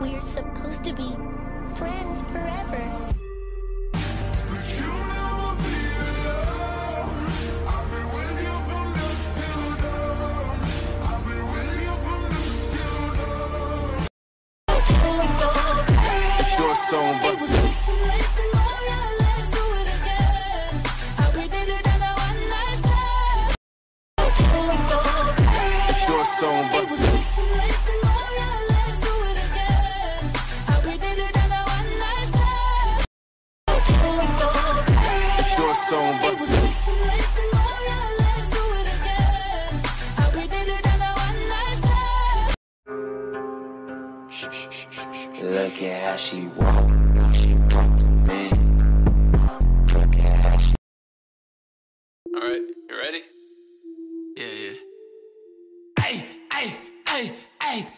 We're supposed to be friends forever. Let's do a song, but let's do a song, but war but. Look at how she walked. she walked to me. Look at how she. Alright, you ready? Yeah, yeah. Hey, hey, hey, hey.